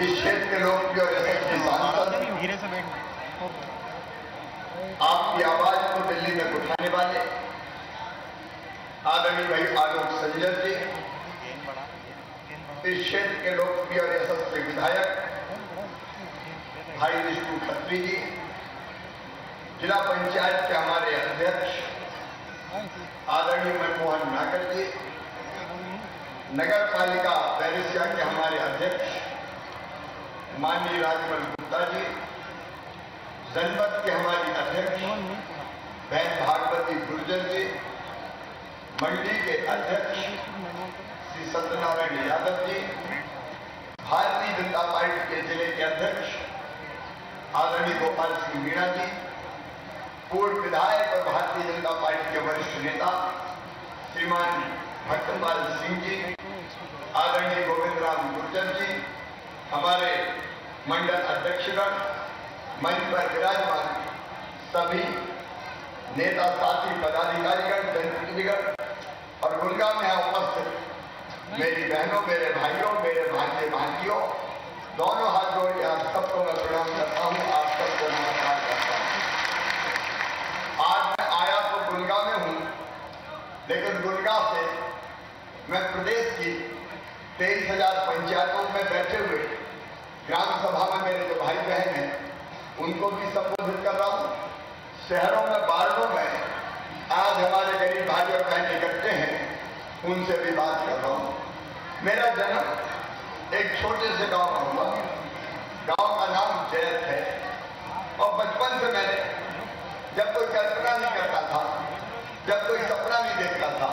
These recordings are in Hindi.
इस क्षेत्र के लोग की और यशस्वी सांसद धीरे से आपकी आवाज़ को दिल्ली में उठाने वाले आदरणीय भाई आलोक संजय जी, इस क्षेत्र के लोकप्रिय और यशस्वी विधायक भाई विष्णु खत्री जी, जिला पंचायत के हमारे अध्यक्ष आदरणीय मनमोहन नागर जी नगर पालिका बैरिसिया के हमारे अध्यक्ष माननीय राजमल गुप्ता जी जनपद के हमारी अध्यक्ष, बहन भागवती गुर्जर जी, मंडी के अध्यक्ष, श्री सत्यनारायण यादव जी, भारतीय जनता पार्टी के ज़िले के अध्यक्ष, आदरणीय गोपाल सिंह मीणा जी, पूर्व विधायक और भारतीय जनता पार्टी के वरिष्ठ नेता, श्रीमान भक्तपाल सिंह जी, आदरणीय गोविंद राम गुर्जर जी, हमारे मंडल अध्यक्षगण, मंच पर विराजमान सभी नेता साथी पदाधिकारीगण, जनप्रतिनिधिगण और गुड़गांव में उपस्थित मेरी बहनों, मेरे भाइयों, मेरे भांजे भांजियों, दोनों हाथ जोड़ के आप सबको मैं प्रणाम करता हूँ, आप सबको नमस्कार करता हूँ। आज मैं आया तो गुड़गांव में हूँ, लेकिन गुड़गांव से मैं प्रदेश की तेईस हज़ार पंचायतों में बैठे हुए ग्राम सभा में मेरे जो भाई बहन हैं, उनको भी संबोधित कर रहा हूँ। शहरों में, वार्डों में आज हमारे गरीब भाई और बहन इकट्ठे हैं, उनसे भी बात कर रहा हूँ। मेरा जन्म एक छोटे से गाँव में हुआ। गाँव का नाम जैत है। और बचपन से मैंने जब कोई कल्पना नहीं करता था, जब कोई सपना नहीं देखता था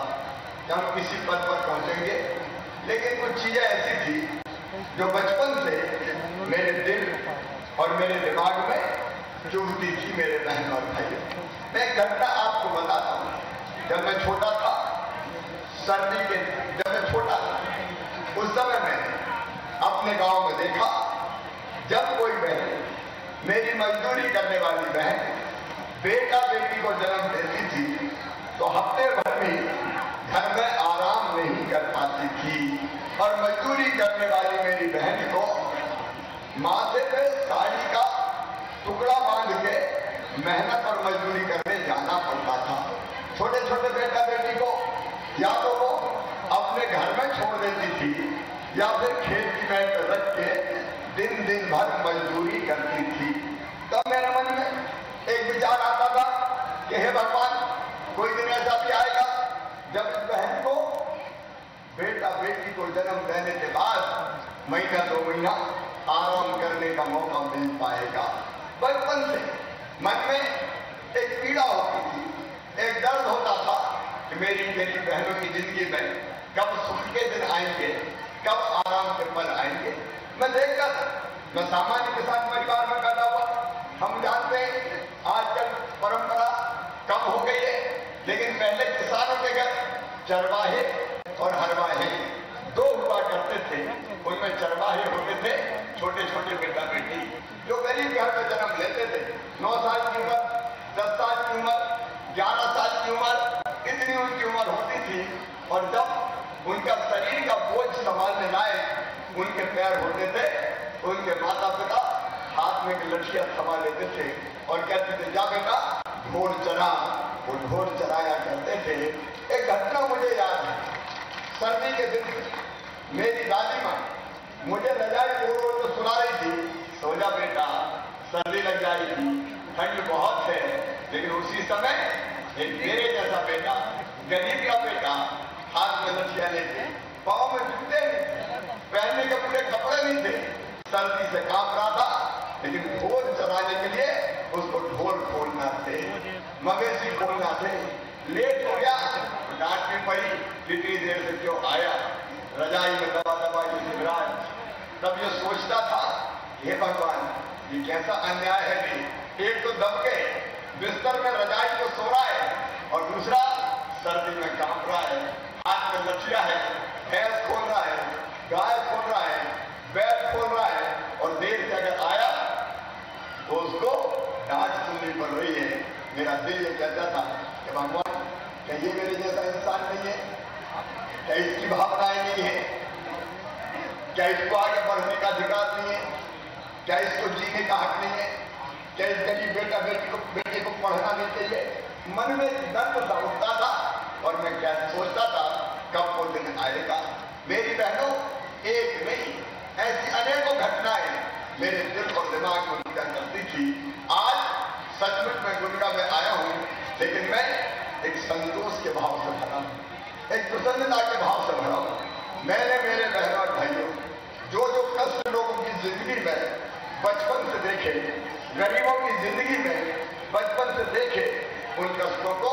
कि हम किसी पद पर पहुँचेंगे, लेकिन कुछ चीज़ें ऐसी थी जो बचपन से मेरे दिल और मेरे दिमाग में चुभती थी मेरे बहन और भाइयों मैं घटना आपको बताता हूँ। जब मैं छोटा था, सर्दी के, जब मैं छोटा था, उस समय मैंने अपने गाँव में देखा, जब कोई बहन मेरी मजदूरी करने वाली बहन बेटा बेटी को जन्म देती थी तो हफ़्ते भर भी घर में आराम नहीं कर पाती थी और मजदूरी करने वाली माथे पे साड़ी का टुकड़ा बाँध के मेहनत और मजदूरी करने जाना पड़ता था। छोटे छोटे बेटा बेटी को या तो वो अपने घर में छोड़ देती थी या फिर खेत की मैट रख के दिन दिन भर मजदूरी करती थी। तब मेरे मन में एक विचार आता था कि हे भगवान, कोई दिन ऐसा भी आएगा जब इस बहन को बेटा बेटी को जन्म देने के बाद महीना दो महीना आराम करने का मौका मिल पाएगा। बचपन से मन में एक पीड़ा होती थी, एक दर्द होता था कि मेरी मेरी बहनों की ज़िंदगी में कब सुख के दिन आएँगे, कब आराम के पल आएँगे। मैं देखता मैं सामान्य किसान परिवार में पैदा हुआ। हम जानते हैं, आजकल परंपरा कम हो गई है, लेकिन पहले किसानों के घर चरवाहे और हरवाहे दो हुआ करते थे। उनमें चरवाहे होते थे छोटे छोटे बेटा बेटी, जो गरीब घर में जन्म लेते थे, नौ साल की उम्र, दस साल की उम्र, ग्यारह साल की उम्र, इतनी उनकी उम्र होती थी और जब उनका शरीर का बोझ संभालने लाए उनके पैर होते थे तो उनके माता पिता हाथ में एक लठिया थमा लेते थे और कहते थे, जा बेटा, ढोल चरा वो ढोल चराया करते थे। एक घटना मुझे याद है। सर्दी के दिन मेरी दादी माँ मुझे रजाई ओढ़ ओढ़ तो सुना रही थी। सो जा बेटा, सर्दी लग जाएगी ठंड बहुत है, लेकिन उसी समय एक मेरे जैसा बेटा, गरीब का बेटा, हाथ में लठिया लेके, पाँव में जूते थे पहनने के पूरे कपड़े नहीं थे। सर्दी से काँप रहा था, लेकिन ढोल चलाने के लिए उसको ढोल खोलना थे, मवेशी खोलना थे। लेट हो गया डांट भी पड़ी कितनी देर से क्यों आया, रजाई में दबा दबा के शिवराज तब ये सोचता था, हे भगवान, ये कैसा अन्याय है भी एक तो दब के, बिस्तर में रजाई को सो रहा है और दूसरा, सर्दी में काँप रहा है, हाथ में लठिया है, भैंस खोल रहा है, गाय खोल रहा है, बैल खोल रहा है और देर से अगर आया तो उसको डांट सुननी पड़ रही है। मेरा दिल ये कहता था कि भगवान ये मेरे जैसा इंसान नहीं है? क्या इसकी भावनाएँ नहीं है? क्या इसको आगे बढ़ने का अधिकार नहीं है? क्या इसको जीने का हक नहीं है? क्या इस गरीब बेटा बेटी को, बेटे को पढ़ना नहीं चाहिए? मन में दर्द उठता था और मैं क्या सोचता था, कब वो दिन आएगा? मेरी बहनों, एक नहीं, ऐसी अनेकों घटनाएँ मेरे दिल और दिमाग को उनका करती थी आज सचमुच में गुंडा में आया हूँ, लेकिन मैं एक संतोष के भाव से भरा हूँ, एक प्रसन्नता के भाव से भरा हूँ। मैंने मेरे बहनों और भाइयों जो जो कष्ट लोगों की ज़िंदगी में बचपन से देखे, गरीबों की ज़िंदगी में बचपन से देखे, उन कष्टों को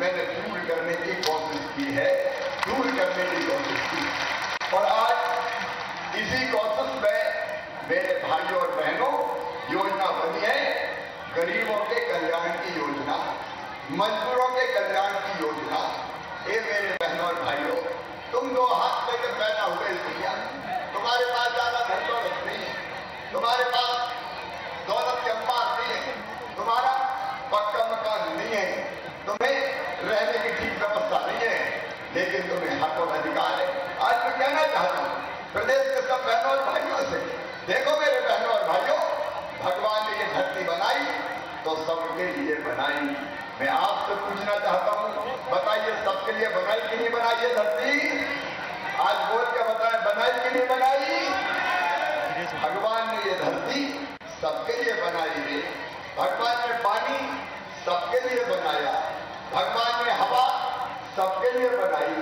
मैंने दूर करने की कोशिश की है, दूर करने की कोशिश की। और आज इसी कोशिश में मेरे भाइयों और बहनों, योजना बनी है, गरीबों के कल्याण की योजना, मजदूरों के कल्याण की योजना। ये मेरे बहनों और भाइयों, तुम दो हाथ लेकर पैदा हुए इस तुम्हारे पास ज़्यादा धन दौलत नहीं है। तुम्हारे पास दौलत के अंबार नहीं है। तुम्हारा पक्का मकान नहीं है। तुम्हें रहने की ठीक व्यवस्था नहीं है। लेकिन तुम्हें हक और अधिकार है। आज मैं कहना चाहता हूँ, प्रदेश के सब बहनों और भाइयों से, देखो मेरे बहनों और भाइयों, भगवान ने ये धरती बनाई तो सबके लिए बनाई। मैं आपसे पूछना चाहता हूँ, बताइए सबके लिए बनाई कि नहीं बनाई ये धरती? आज बोल के बताएँ बनाई कि नहीं बनाई। भगवान ने ये धरती, सबके लिए बनाई है भगवान ने पानी, सबके लिए बनाया। भगवान ने हवा, सबके लिए बनाई।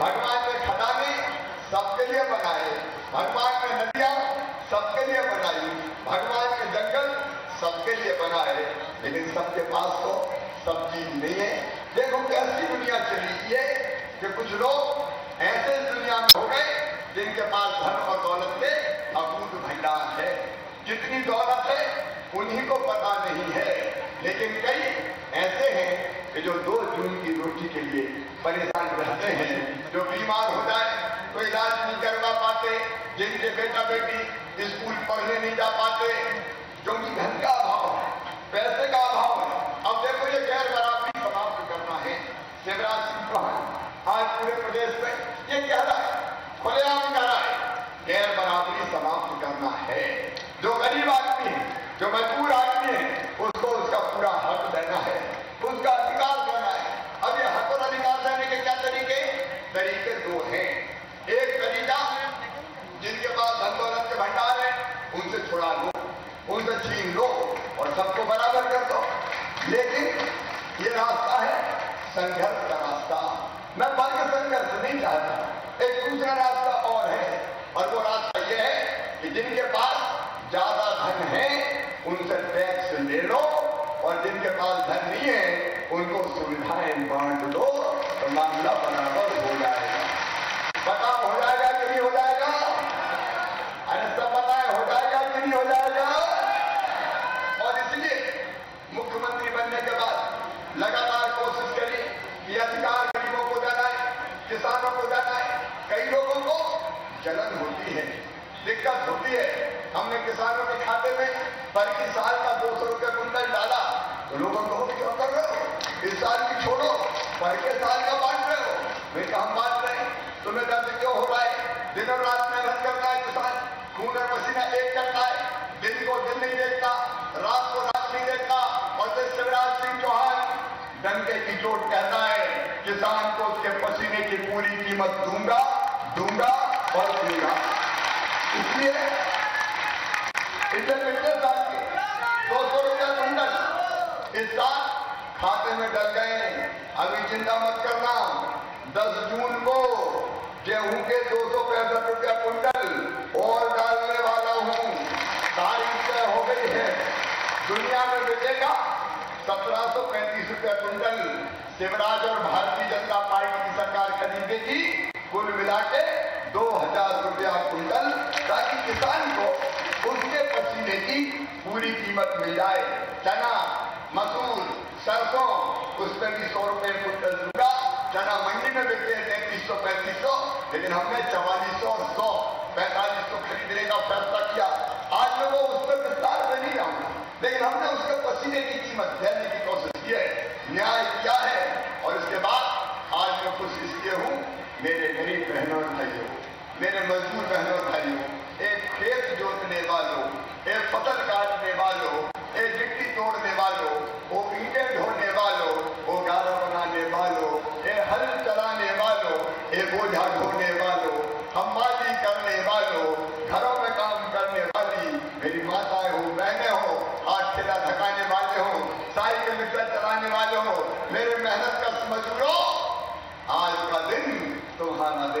भगवान ने खदाने, सबके लिए बनाए। भगवान ने नदियाँ, सबके लिए बनाई। भगवान ने जंगल, सबके लिए बनाए। लेकिन सबके पास तो सब चीज़ नहीं है। देखो कैसी दुनिया चली। है कि कुछ लोग ऐसे दुनिया में हो गए जिनके पास धन और दौलत के अपूर्व भंडार है। जितनी दौलत है, उन्हीं को पता नहीं है। लेकिन कई ऐसे हैं कि जो दो जून की रोटी के लिए परेशान रहते हैं, जो बीमार हो जाए तो इलाज नहीं करवा पाते, जिनके बेटा बेटी स्कूल पढ़ने नहीं जा पाते क्योंकि धन रुपया कुंटल शिवराज और भारतीय जनता पार्टी की सरकार खरीदेगी कुल मिला के दो हज़ार रुपया कुंटल ताकि किसान को उसके पसीने की पूरी कीमत मिल जाए। चना, मसूर, सरसों, उस पर भी सौ रुपए कुंटल दूँगा चना मंडी में बिकते हैं तैतीस सौ, पैंतीस सौ, लेकिन हमने चवालीस सौ सौ, पैंतालीस सौ खरीदने का फैसला किया। आज मैं वो उस पर विस्तार में नहीं जाऊँगा लेकिन हमने उसके पसीने की कीमत देने की कोशिश की है न्याय किया है और उसके बाद आज मैं खुश इसलिए हूँ, मेरे गरीब बहनों भाइयों, मेरे मजदूर बहनों भाइयों, एक खेत जोतने वालों, एक फ़सल का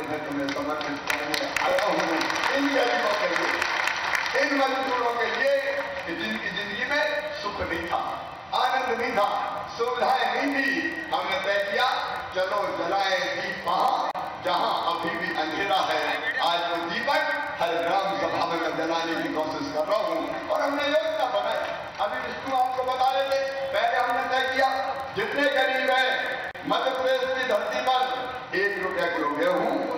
है तुम्हें समर्पित करने हूँ इन गरीबों के लिए इन मजदूरों के लिए कि जिनकी ज़िंदगी में सुख नहीं था आनंद नहीं था सुविधाएँ नहीं थी हमने तय किया चलो जलाए दीप वहाँ जहाँ अभी भी अंधेरा है आज वो दीपक हर ग्राम सभा में जलाने की कोशिश कर रहा हूँ और हमने योजना बनाई अभी विष्णु आपको बता रहे थे पहले हमने तय किया जितने गरीब हैं मध्य प्रदेश की धरती पर एक रुपया किलो गेहूँ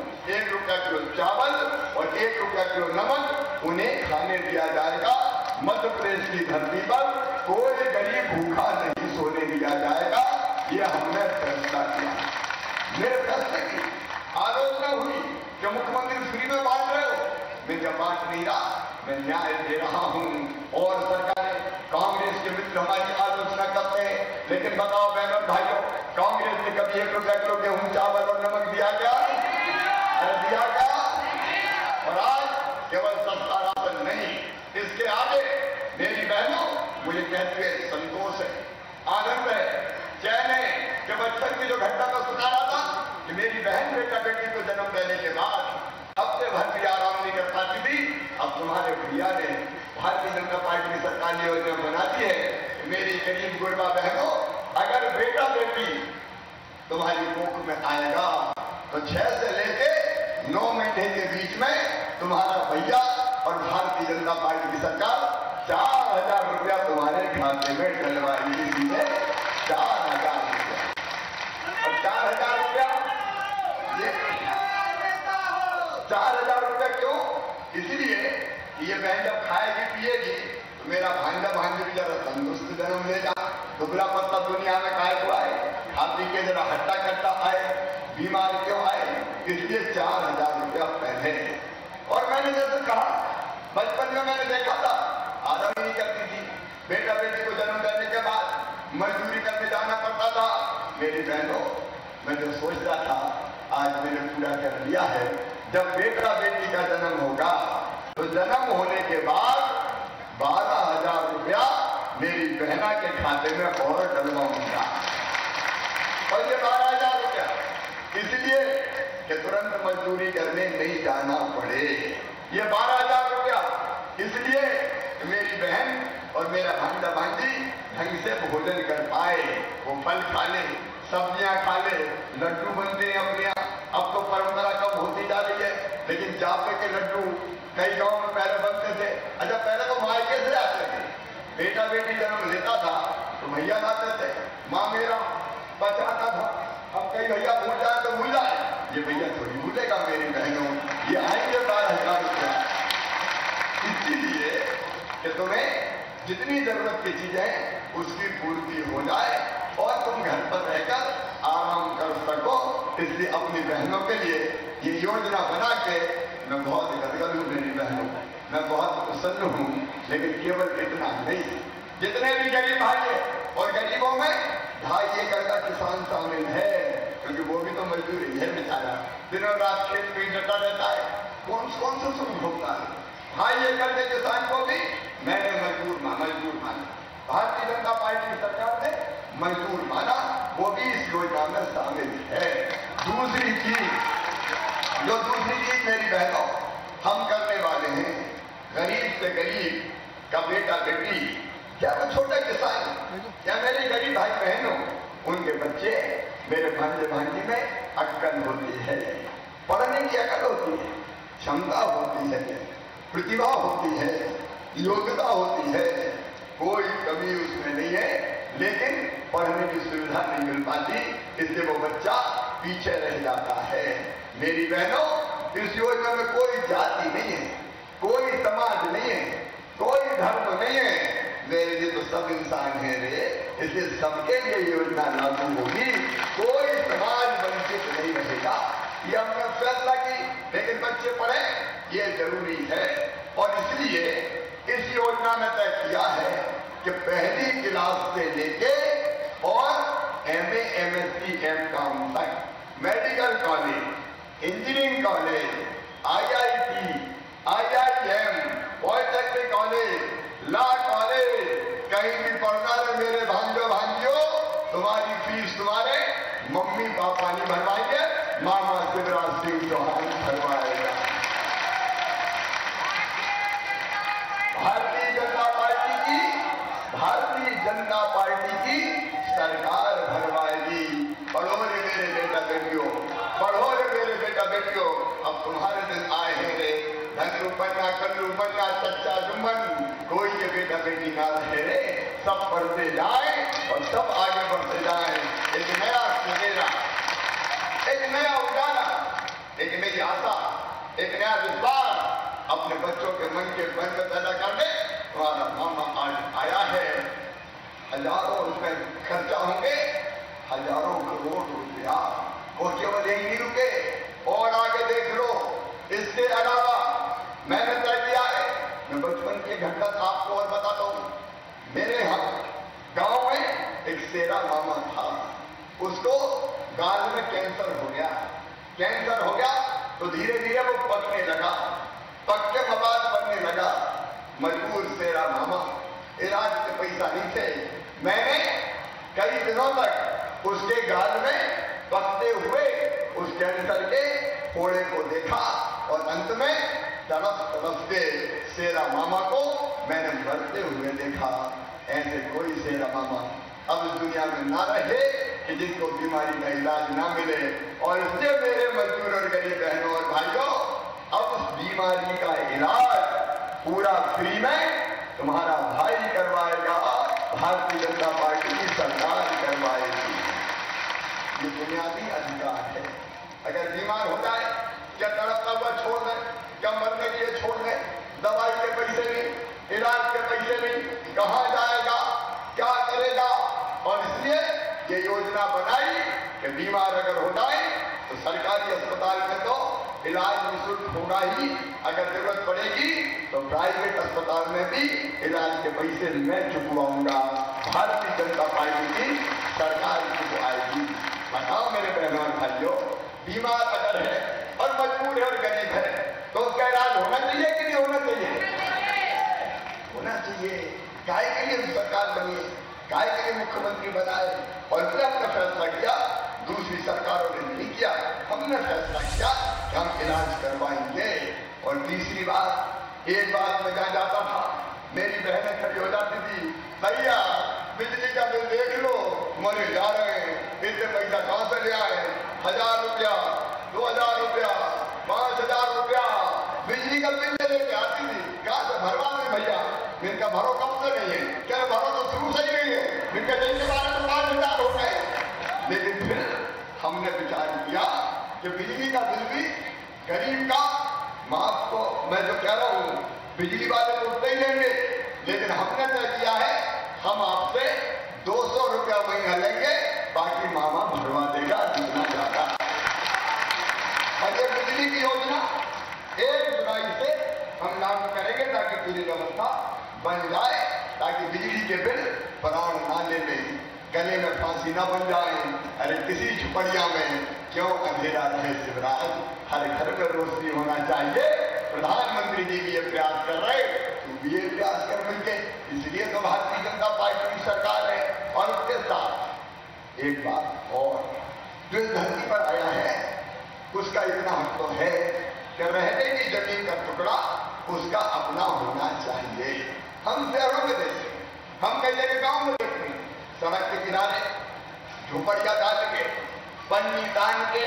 चावल और एक रुपया किलो नमक, उन्हें खाने दिया जाएगा मध्य प्रदेश की धरती पर कोई गरीब भूखा नहीं सोने दिया जाएगा ये हमने फैसला किया। मेरे फैसले की आलोचना हुई कि मुख्यमंत्री फ्री में बांट रहे हो। मैं जब बांट नहीं रहा, मैं न्याय दे रहा हूँ और सरकारें कांग्रेस के मित्र हमारी आलोचना करते हैं। लेकिन बताओ, बहनों, भाइयों, कांग्रेस ने कभी एक रुपया किलो गेहूँ, चावल और कहते हुए संतोष है। आनंद है। चैन है कि बचपन की जो घटना मैं सुना रहा था कि मेरी बहन बेटा बेटी को जन्म देने के बाद हफ़्ते भर भी आराम नहीं कर पाती थी अब तुम्हारे भैया ने भारतीय जनता पार्टी की सरकार ने योजना बना दी है। मेरी गरीब गुरबा बहनों, अगर बेटा बेटी तुम्हारी कोख में आएगा तो छह से लेके नौ महीने के बीच में तुम्हारा भैया और भारतीय जनता पार्टी की सरकार चार हज़ार रुपया तुम्हारे खाते में डलवाएगी सीधे चार हज़ार रुपया। और चार हज़ार रुपया? चार हज़ार रुपया क्यों? इसलिए ये बहन जब खाएगी पिएगी तो मेरा भांजा भांजी भी जरा तंदुरुस्त जन्म लेगा दुबला पत्ता दुनिया में काय को आए? खा के जरा हट्टा कट्टा आए। बीमार क्यों आए? इसलिए चार हज़ार रुपया पहले। और मैंने जैसे कहा, बचपन में मैंने देखा था मैं जो सोच रहा था, आज मैंने पूरा कर लिया है। जब बेटा बेटी का जन्म होगा तो जन्म होने के बाद बारह हज़ार रुपया मेरी बहना के खाते में और डलवाऊँगा। और ये बारह हज़ार रुपया इसलिए कि तुरंत मजदूरी करने नहीं जाना पड़े। ये बारह हज़ार रुपया इसलिए मेरी बहन और मेरा भांजा भांजी ढंग से भोजन कर पाए, वो फल खा ले। सब्ज़ियाँ खा ले लड्डू बनते हैं अपने अब तो परंपरा कम होती जा रही है, लेकिन जापे के लड्डू कई गाँव में पहले बनते थे। अच्छा पहले तो मायके से आते थे। बेटा, बेटी जन्म लेता था तो भैया लाते थे। माँ, मेरा बचाता था। अब कई भैया भूल जाए तो भूल जाए। ये भैया थोड़ी भूलेगा मेरी बहनों। ये आएँगे बारह हज़ार रुपया। इसीलिए तुम्हें जितनी ज़रूरत की चीज़ें, उसकी पूर्ति हो जाए। और तुम घर पर रहकर आराम कर सको। इसलिए अपनी बहनों के लिए ये योजना बना के मैं बहुत गदगद हूँ मेरी बहनों मैं बहुत प्रसन्न हूँ, लेकिन केवल इतना नहीं। जितने भी गरीब भाई है और गरीबों में ढाई एकड़ का किसान शामिल है, क्योंकि वो भी तो मजदूरी है बेचारा। दिनों रात खेत में डटा रहता है। कौन कौन सा सुख भोगता है? ढाई एकड़ के किसान को भी मैंने मजदूर मजदूर माना। भारतीय जनता पार्टी सरकार ने मजदूर माना वो भी इस योजना में शामिल है। दूसरी चीज़, जो दूसरी चीज़ मेरी बहनों हम करने वाले हैं, गरीब से गरीब, का बेटा बेटी, क्या वो छोटे किसान? क्या मेरे गरीब भाई बहनों, उनके बच्चे मेरे भांजे भांजी में अक्कल होती है, पढ़ने की अकल होती है, क्षमता होती है, प्रतिभा होती है, योग्यता होती है, कोई कमी उसमें नहीं है। लेकिन पढ़ने की सुविधा नहीं मिल पाती, इसलिए वो बच्चा पीछे रह जाता है। मेरी बहनों, इस योजना में कोई जाति नहीं है, कोई समाज नहीं है, कोई धर्म नहीं है। मेरे लिए तो सब इंसान है रे, इसलिए सबके लिए योजना लागू होगी। कोई समाज वंचित नहीं रहेगा। ये हमने फैसला की लेकिन बच्चे पढ़े, ये ज़रूरी है। और इसलिए इस योजना में तय किया है कि पहली क्लास से लेके और M M S C M com तक। Medical college, engineering college I I T I I M polytechnic college, law college, कहीं भी पढ़ना है मेरे भांजो भांजो तुम्हारी फ़ीस तुम्हारे मम्मी पापा ने भरवा रूपन्ना चच्चा जुम्मन कोई के बेटा बेटी ना रे सब पढ़ते जाए और सब आगे बढ़ते जाए एक नया सवेरा एक नया उजाला एक नई आशा एक नया विश्वास अपने बच्चों के मन के मन में पैदा करने तुम्हारा मामा आज आया है हज़ारों रुपए खर्चा होंगे हज़ारों करोड़ रुपया वो केवल यही रुके और आगे देख लो। इसके अलावा मैंने तय किया है। मैं बचपन की घटना आपको और बताता हूँ। मेरे यहाँ गाँव में एक सेरा मामा था। उसको गाल में कैंसर हो गया। कैंसर हो गया तो धीरे धीरे वो पकने लगा। पक्के मवाद बनने लगा। मजबूर सेरा मामा, इलाज के पैसा नहीं थे। मैंने कई दिनों तक उसके गाल में पकते हुए उस कैंसर के फोड़े को देखा। तरफ़ के शेरा मामा को मैंने मरते हुए देखा। ऐसे कोई शेरा मामा अब इस दुनिया में ना रहे कि जिनको बीमारी का इलाज ना मिले। और इससे मेरे मजदूर और गरीब बहनों और भाइयों, अब उस बीमारी का इलाज पूरा फ्री में तुम्हारा भाई करवाएगा। भारतीय जनता पार्टी की सरकार करवाएगी। ये बुनियादी अधिकार है। अगर बीमार हो जाए क्या तड़पता हुआ छोड़ दें क्या मरने के लिए छोड़ दें, दवाई के पैसे नहीं इलाज के पैसे नहीं कहाँ जाएगा, क्या करेगा? और इसलिए ये योजना बनाई कि बीमार अगर हो जाए तो सरकारी अस्पताल में तो इलाज निःशुल्क होगा ही अगर ज़रूरत पड़ेगी तो प्राइवेट अस्पताल में भी इलाज के पैसे मैं चुकवाऊँगा। भारतीय जनता पार्टी की सरकार की आएगी। बताओ मेरे बहनों भाइयों, बीमार अगर है और मजबूर है और गरीब है तो उसका इलाज होना चाहिए कि नहीं होना चाहिए चाहिए काय के लिए सरकार बनी काय के लिए मुख्यमंत्री बनाए और हमने फैसला किया, दूसरी सरकारों ने नहीं किया, हमने फैसला किया कि हम इलाज करवाएँगे। और तीसरी बात, एक बात में कहा जाता था, मेरी बहनें खड़ी हो जाती थी, भैया, बिजली का बिल देख लो मरे जा रहे हैं इतने पैसा कहाँ से ले आए? हज़ार रुपया, दो हज़ार रुपया, पाँच हज़ार रुपया, बिजली का बिल लेके आती थी, कहा से भरवा इनका भरो कब से नहीं है क्या भरो तो शुरू से ही नहीं है इनके के बारे में पाँच हज़ार हो गए लेकिन फिर हमने विचार किया कि बिजली का बिल भी गरीब का माफ़ को मैं जो कह रहा हूँ बिजली वाले तो उतना ही लेंगे लेकिन हमने तय किया है हम आपसे दो सौ रुपया महीना लेंगे बाकी मामा भरवा देगा, जितना ज़्यादा और बिजली की योजना, एक जुलाई से हम लागू करेंगे ताकि पूरी व्यवस्था बन जाए, ताकि बिजली के बिल प्राण ना ले ले गले में फांसी ना बन जाए। अरे किसी झुपड़िया में क्यों अंधेरा रहे शिवराज? हर घर में रोशनी होना चाहिए। प्रधानमंत्री जी भी ये प्रयास कर रहे तू भी ये प्रयास कर मिलके। इसलिए तो भारतीय जनता पार्टी की सरकार है, और उसके साथ एक बात और। जो धरती पर आया है, उसका इतना हक तो है कि रहने की ज़मीन का टुकड़ा उसका अपना होना चाहिए। हम शहरों में देखते हैं हम कई जगह गाँव में देखते हैं सड़क के किनारे, झोपड़िया डाल के पन्नी तान के,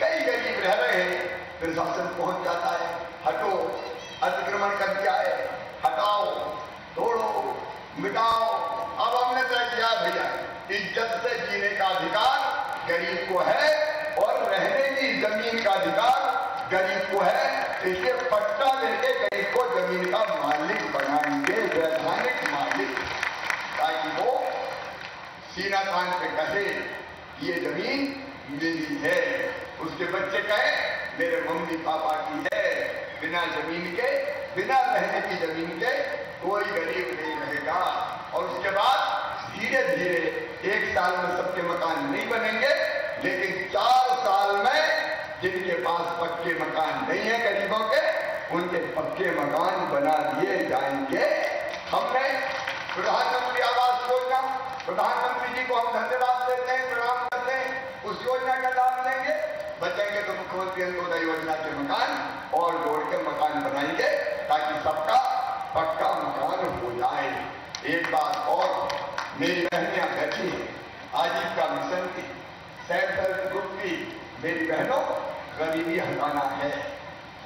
कई गरीब रह रहे हैं। प्रशासन पहुँच जाता है। हटो, अतिक्रमण कर दिया है। हटाओ, तोड़ो, मिटाओ। अब हमने तय किया भैया, इज़्ज़त से जीने का अधिकार गरीब को है और रहने की ज़मीन का अधिकार गरीब को है। इसलिए पट्टा लेके गरीब को ज़मीन का मालिक बनाएँगे वैधानिक मालिक ताकि वो सीना तान पे कहे, ये ज़मीन मेरी है। उसके बच्चे कहे, मेरे मम्मी पापा की है। बिना ज़मीन के, बिना रहने की ज़मीन के कोई गरीब नहीं रहेगा। और उसके बाद धीरे धीरे एक साल में सबके मकान नहीं बनेंगे, लेकिन चार साल में जिनके पास पक्के मकान नहीं है गरीबों के, उनके पक्के मकान बना दिए जाएँगे। हमने प्रधानमंत्री आवास प्रधानमंत्री जी को हम धन्यवाद देते हैं, प्रणाम करते हैं, उस योजना का लाभ लेंगे। बचेंगे तो मुख्यमंत्री अंतोदय योजना के मकान और जोड़ के मकान बनाएँगे ताकि सबका पक्का मकान हो जाए। एक बात और, मेरी बहनियाँ बैठी है। आजीविका मिशन की सेल्फ हेल्प ग्रुप की, मेरी बहनों, गरीबी हटाना है,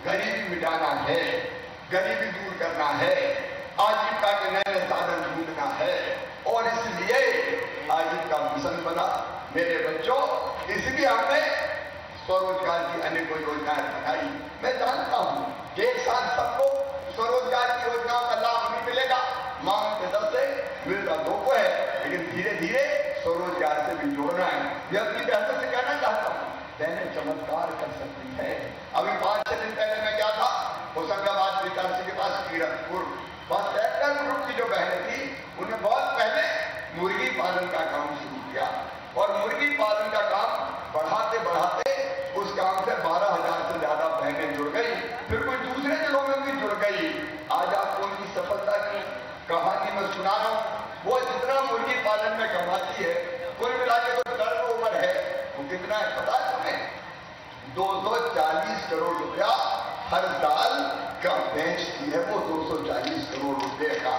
गरीबी मिटाना है, गरीबी दूर करना है। आजीविका के नए साधन ढूंढना है, और इसलिए आजीविका मिशन बना। मेरे बच्चों, इसलिए हमने स्वरोजगार की अनेक योजनाएँ बनाई। मैं जानता हूँ कि एक साथ सबको स्वरोजगार की योजनाओं का लाभ नहीं मिलेगा। मांग के दर से मिलता दो को है, लेकिन धीरे धीरे स्वरोजगार से भी जोड़ना है। अपनी बहनों से कहना चाहता हूँ, बहने चमत्कार कर सकती है। अभी पाँच 240 करोड़ रुपए का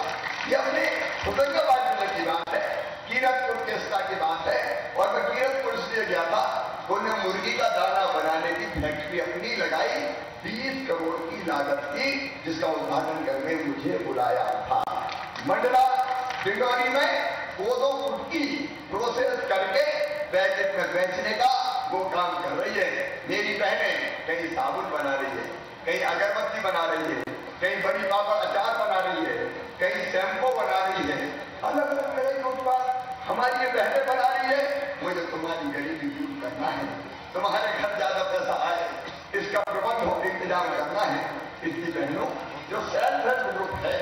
ये अपने होटंगाबाद ज़िले की बात है कीरतपुर केस्ता की बात है और मैं कीरतपुर इसलिए गया था उन्होंने मुर्गी का दाना बनाने की फैक्ट्री अपनी लगाई बीस करोड़ की लागत की जिसका उद्घाटन करने मुझे बुलाया था मंडला डिंडोरी में दो दो प्रोसेस करके पैकेट में बेचने का वो काम कर रही है मेरी बहने कहीं साबुन बना रही है कहीं अगरबत्ती बना रही है कहीं बड़ी पापड़ अचार बना रही है, कहीं शैम्पू बना रही है। अलग अलग तरह के उत्पाद हमारी ये बहनें बना रही है। मुझे तुम्हारी गरीबी दूर करना है। तुम्हारे घर ज़्यादा पैसा आए। इसका प्रबंध हो इंतज़ाम करना है। इसकी बहनों, जो सेल्फ हेल्प ग्रुप है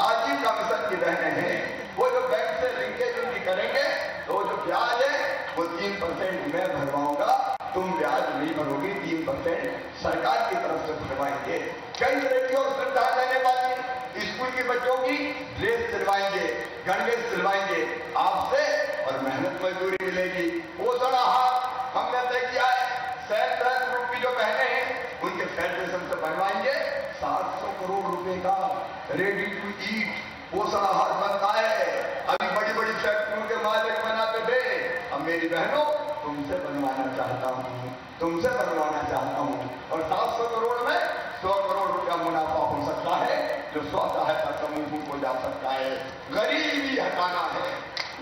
आजीविका मिशन की बहनें हैं। वो जो बैंक से लिंकेज उनकी करेंगे तो वो जो ब्याज है, वो तीन परसेंट मैं भरवाऊँगा। तुम ब्याज नहीं भरोगी, तीन परसेंट सरकार की तरफ़ से भरवाएँगे। कई सुविधा देने वाली स्कूल के बच्चों की ड्रेस सिलवाएँगे, गणवेश सिलवाएँगे, आपसे और मेहनत मजदूरी मिलेगी। वो पोषण आहार हमने तय किया है। हेल्प ग्रुप की जो बहनें हैं, उनके फेडरेशन से बनवाएँगे सात सौ करोड़ रुपए का रेडी टू ईट पोषण आहार बनता है। अभी बड़ी बड़ी फैक्ट्रियों के मालिक बनाते थे। अब मेरी बहनों, तुमसे बनवाना चाहता हूँ। तुमसे बनवाना चाहता हूँ। और सात सौ करोड़ में सौ करोड़ रुपया मुनाफा हो सकता है जो स्व सहायता समूहों को जा सकता है। गरीबी हटाना है।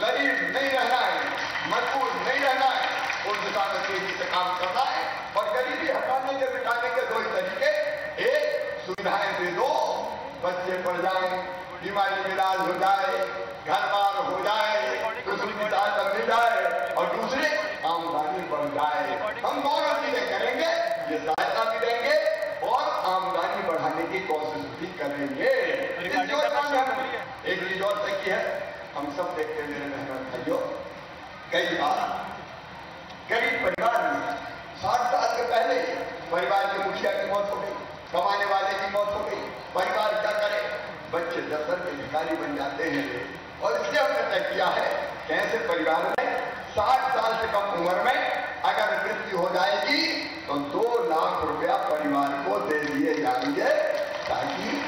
गरीब नहीं रहना है। मजबूर नहीं रहना है। उस दिशा में तेज़ी से काम करना है। और गरीबी हटाने के मिटाने के दो ही तरीके। एक, सुविधाएँ दे दो। बच्चे पड़ जाए, बीमारी में इलाज हो जाए, घर बार हो जाए दूसरी की सहायता मिल जाए और दूसरे आमदनी बढ़ जाए हम दोनों चीज़ें करेंगे ये सहायता भी देंगे और आमदनी बढ़ाने की कोशिश भी करेंगे इस योजना में हम एक चीज़ और तय की है हम सब देखते हैं मेरे मेहनत भाइयों कई बार गरीब परिवार में साठ साल के पहले परिवार के मुखिया की मौत हो गई कमाने वाले की मौत हो गई परिवार क्या करे बच्चे दर दर के भिखारी बन जाते हैं और इसलिए हमने तय किया है कैसे परिवार में, साठ साल से कम उम्र में अगर मृत्यु हो जाएगी तो दो लाख रुपया परिवार को दे दिए जाएँगे ताकि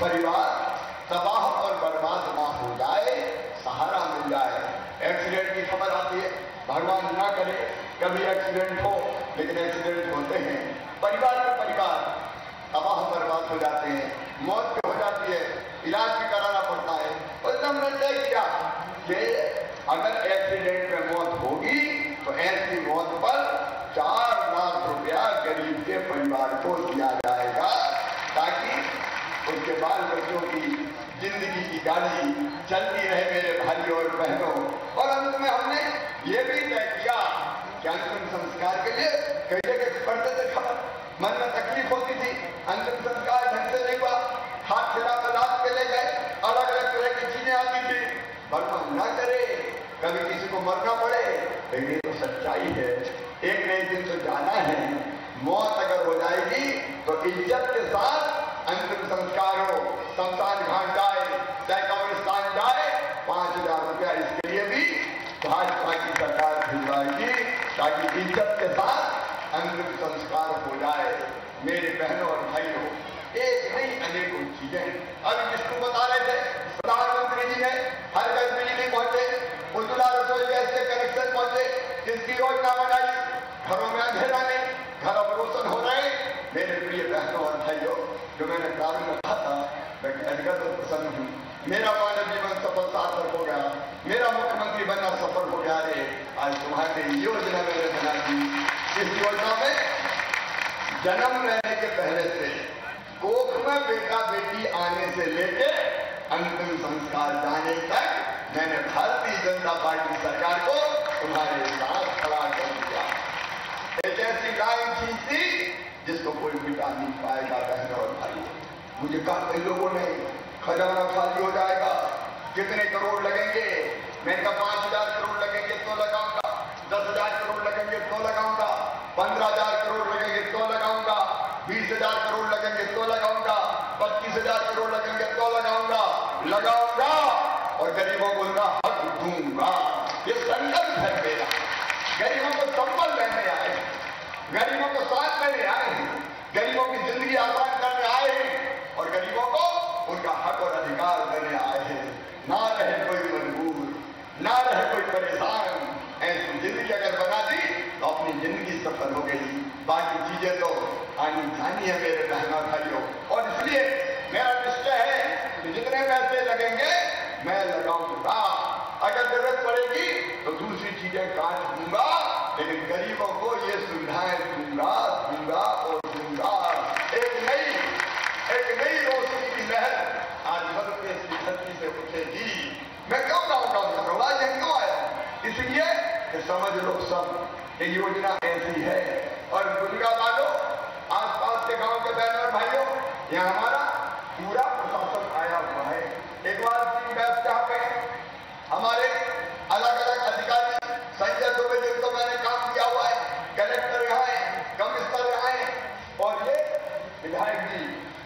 परिवार तबाह और बर्बाद ना हो जाए, सहारा मिल जाए। एक्सीडेंट की खबर आती है, भगवान ना करे, कभी एक्सीडेंट हो, लेकिन एक्सीडेंट होते हैं। परिवार में परिवार तबाह बर्बाद हो जाते हैं, मौत हो जाती है, इलाज भी कराना पड़ता है। और हमने तय किया। कि अगर एक्सीडेंट में मौत होगी तो ऐसी मौत पर चार लाख रुपया गरीब के परिवार को दिया जाएगा, ताकि उसके बाल बच्चों की ज़िंदगी की गाड़ी चलती रहे मेरे भाई और बहनों। और अंत में हमने ये भी तय किया कि अंतिम संस्कार के लिए कई जगह पढ़ते थे खबर मन में तकलीफ़ होती थी अंतिम संस्कार ढंग से नहीं हुआ हाथ खिला कर लाद के ले गए अलग अलग तरह की चीज़ें आती थी भगवान ना करे कभी किसी को मरना पड़े लेकिन तो है। एक नए दिन तो जाना है। मौत अगर हो जाएगी तो इज़्ज़त के साथ अंतिम संस्कार हो। शमशान सफल हो जा रहे हैं आज तुम्हारे योजना मैंने बना दी। इस योजना में जन्म रहने के पहले से कोख में बेटा बेटी आने से लेके अंतिम संस्कार जाने तक मैंने भारतीय जनता पार्टी सरकार को तुम्हारे साथ खड़ा कर दिया। एक ऐसी लाइन चीज़ थी, जिसको कोई मिटा नहीं पाएगा बहन और भाई। मुझे कहा कई लोगों ने खजाना खाली हो जाएगा। कितने करोड़ लगेंगे? मैंने कहा पाँच हज़ार करोड़ लगेंगे तो लगाऊँगा। दस हज़ार करोड़ लगेंगे तो लगाऊँगा। पंद्रह हज़ार करोड़ लगेंगे तो लगाऊँगा। बीस हज़ार करोड़ लगेंगे तो लगाऊँगा। पच्चीस हज़ार करोड़ लगेंगे तो लगाऊँगा। लगाऊँगा और गरीबों को उनका हक दूँगा। ये संकल्प है मेरा। गरीबों को संबल लेने आए गरीबों को साथ लेने आए गरीबों की ज़िंदगी आसान करने आए और गरीबों को उनका हक और अधिकार देने आए हैं ना रहे कोई मजबूर ना रहे कोई परेशान ऐसी ज़िंदगी अगर बना दी तो अपनी ज़िंदगी सफल हो गई बाकी चीज़ें तो जानी है मेरे बहना भाइयों। और इसलिए मेरा निश्चय है कि जितने पैसे लगेंगे, मैं लगाऊँगा। अगर ज़रूरत पड़ेगी तो दूसरी चीज़ें काट दूँगा, लेकिन गरीबों को ये सुविधाएँ दूँगा दूँगा और दूँगा। एक नई एक नई रोशनी की लहर आज प्रदेश की धरती से उठेगी। मैं क्यों गाँव गाँव कर रहा हूँ, क्यों आया? इसलिए समझ लो सब, ये योजना ऐसी है। और दुर्गा वालों बहनों और भाइयों हमारा पूरा प्रशासन आया हुआ है। एक बार यहाँ पे हमारे अलग अलग अधिकारी, संजय दुबे जिनको मैंने काम किया हुआ है, कलेक्टर यहाँ है, कमिश्नर यहाँ है, और ये विधायक जी,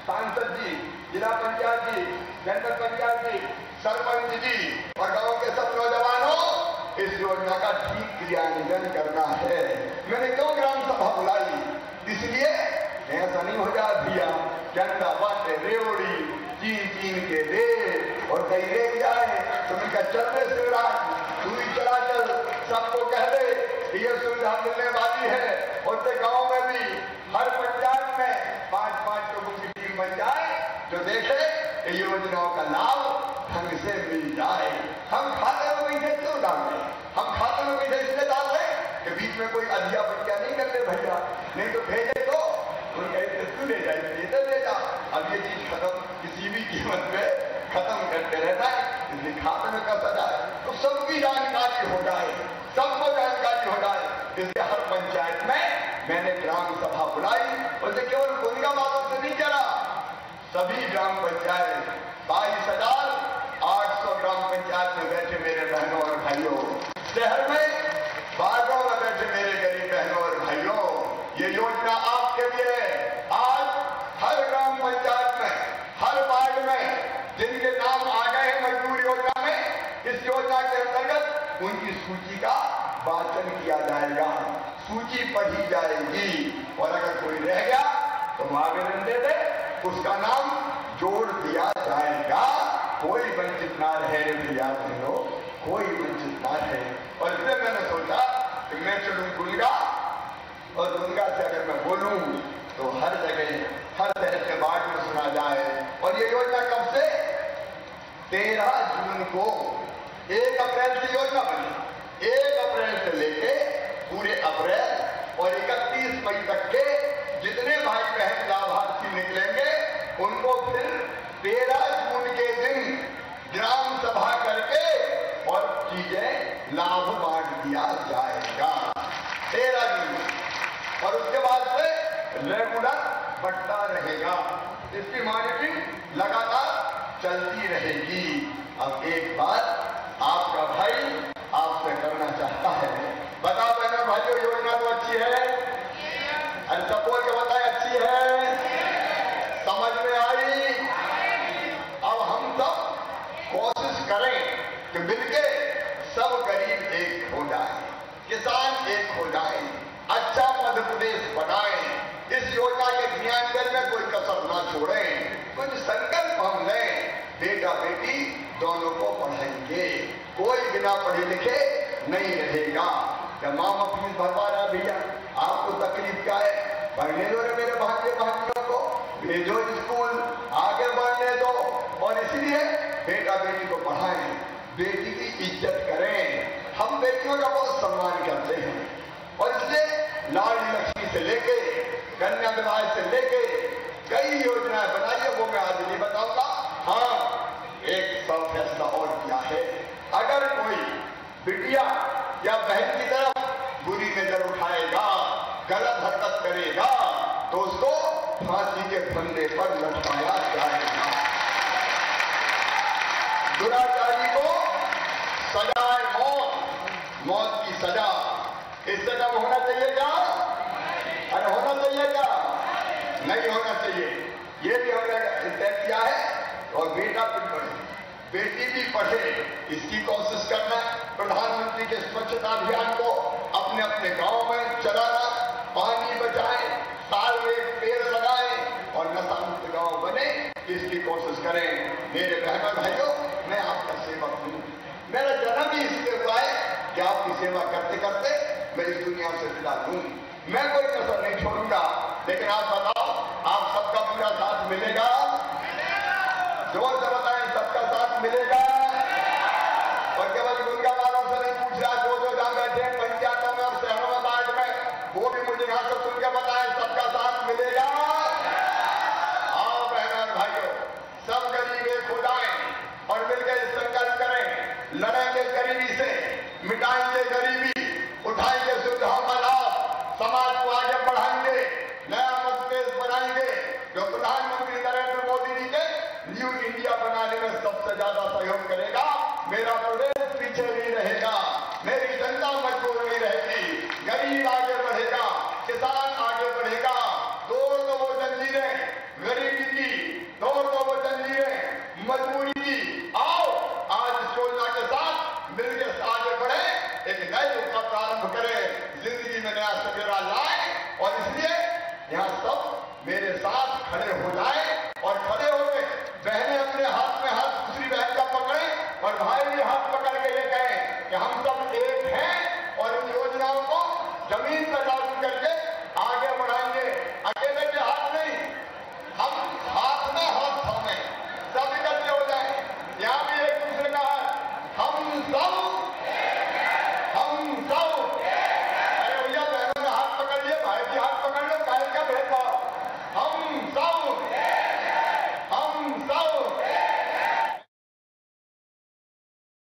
सांसद जी, जिला पंचायत जी जनपद पंचायत जी, सरपंच जी, और गाँव के सब नौजवानों, इस योजना का ठीक क्रियान्वयन करना है। मैंने क्यों ग्राम सभा बुलाई इसलिए ऐसा नहीं हो जा दिया जनता बाटे रेवड़ी चीन चीन के दे और कहीं ले जाए तुम इनका चल रहे शिवराज, तू चला चल। सबको कह दे ये सुविधा मिलने वाली है। और ते गाँव में भी, हर पंचायत में पाँच पाँच लोगों की टीम बन जाए, जो देखे योजनाओं का लाभ ढंग से मिल जाए। हम खाते में पैसे क्यों डाल हम खाते में पैसे इसलिए डाल रहे कि बीच में कोई अधिया बच्चा नहीं करते भैया। नहीं तो भेजे तो कोई कहे तू ले जाए ये ले जा अब ये चीज़ खत्म कीमत पे खत्म करते रहना है। इसलिए खाते में कैसा जाए तो सबकी जानकारी हो जाए सबको जानकारी हो जाए। इसलिए हर पंचायत में मैंने ग्राम सभा बुलाई ये केवल गुंगा बातों से नहीं चला। सभी ग्राम पंचायत बाईस हज़ार आठ सौ ग्राम पंचायत में बैठे मेरे बहनों और भाइयों। शहर में बागों में बैठे मेरे गरीब बहनों और भाइयों ये योजना आपके लिए है आज हर ग्राम पंचायत में हर वार्ड में जिनके नाम आ गए हैं मजदूर योजना में इस योजना के अंतर्गत उनकी सूची का वाचन किया जाएगा। सूची पढ़ी जाएगी। और अगर कोई रह गया तो आवेदन दे दे। उसका नाम जोड़ दिया जाएगा। कोई वंचित ना रहे भैया बहनों कोई वंचित ना रहे। और इसलिए मैंने सोचा कि मैं चलूँ गुलगा और गुलगा से अगर मैं बोलूँ तो हर जगह, हर शहर के बाढ़ में सुना जाए। और ये योजना कब से? तेरह जून को एक अप्रैल से योजना बनी एक अप्रैल से लेके पूरे अप्रैल और इकतीस मई तक के जितने भाई बहन लाभार्थी निकलेंगे उनको फिर तेरह जून के दिन ग्राम सभा करके और चीज़ें लाभ बांट दिया जाएगा तेरह जून और उसके बाद से रेगुलर बढ़ता रहेगा इसकी मॉनिटरिंग लगातार चलती रहेगी अब एक बात आपका भाई आपसे करना चाहता है बताओ बहनों भाइयों योजना तो अच्छी है अरे सब बोल के बताए अच्छी है समझ में आई अब हम सब कोशिश करें कि मिलके सब गरीब एक हो जाए किसान एक हो जाए अच्छा मध्य प्रदेश बनाए इस योजना में कोई कसर ना छोड़े, कुछ संकल्प हम लें। बेटा बेटी, दोनों को पढ़ाएँगे। कोई बिना पढ़े लिखे नहीं रहेगा। जब मामा फ़ीस भरवा रहा भैया? आपको तकलीफ़ क्या है? पढ़ने दो रे मेरे भाग्य भाग्यों को। भेजो स्कूल, आगे बढ़ने दो। और इसलिए बेटा बेटी को पढ़ाएँ। बेटी की इज़्ज़त करें। हम बेटियों का बहुत सम्मान करते हैं। और इसलिए लाडली लक्ष्मी से लेके कन्या से लेके कई योजनाएँ बनाई है, वो मैं आज नहीं बताऊँगा। हाँ एक सब फैसला और किया है। अगर कोई बिटिया या बहन की तरफ़ बुरी नज़र उठाएगा, गलत हरकत करेगा तो उसको फांसी के फंदे पर लटकाया जाएगा। दुराचारी को सजाए मौत मौत की सजा। इससे कम होना चाहिए क्या अरे होना चाहिए क्या होना चाहिए। ये भी हमने तय किया है और बेटा भी पढ़े। बेटी भी पढ़े, इसकी कोशिश करना, प्रधानमंत्री के स्वच्छता अभियान को अपने अपने गाँव में चलाना, पानी बचाएँ, साल में पेड़ लगाएँ और नशा मुक्त गाँव बने, इसकी कोशिश करें। मेरे बहन, भाइयों, मैं आपका सेवक हूँ। मेरा जन्म ही इसलिए हुआ है कि आपकी सेवा करते करते मैं इस दुनिया से विदा लूँ। मैं कोई कसर नहीं छोड़ूँगा, लेकिन आप बताओ मिलेगा। ज़ोर से बताएँ सबका साथ मिलेगा। इंडिया बनाने में सबसे ज़्यादा सहयोग करेगा। मेरा प्रदेश पीछे नहीं रहेगा, मेरी जनता मजबूर नहीं रहेगी। गरीब